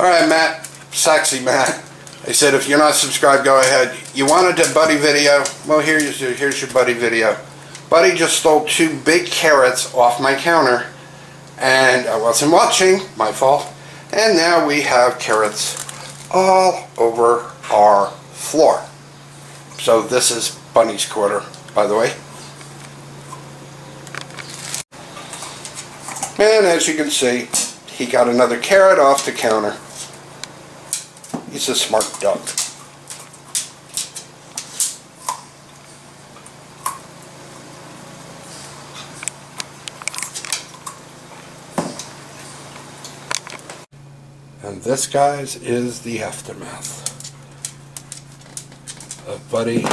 Alright, Matt. Saxy Matt. I said, if you're not subscribed, go ahead. You wanted a Buddy video? Well, here's your Buddy video. Buddy just stole two big carrots off my counter. And I wasn't watching. My fault. And now we have carrots all over our floor. So this is Bunny's quarter, by the way. And as you can see, he got another carrot off the counter. He's a smart duck. And this, guys, is the aftermath of Buddy.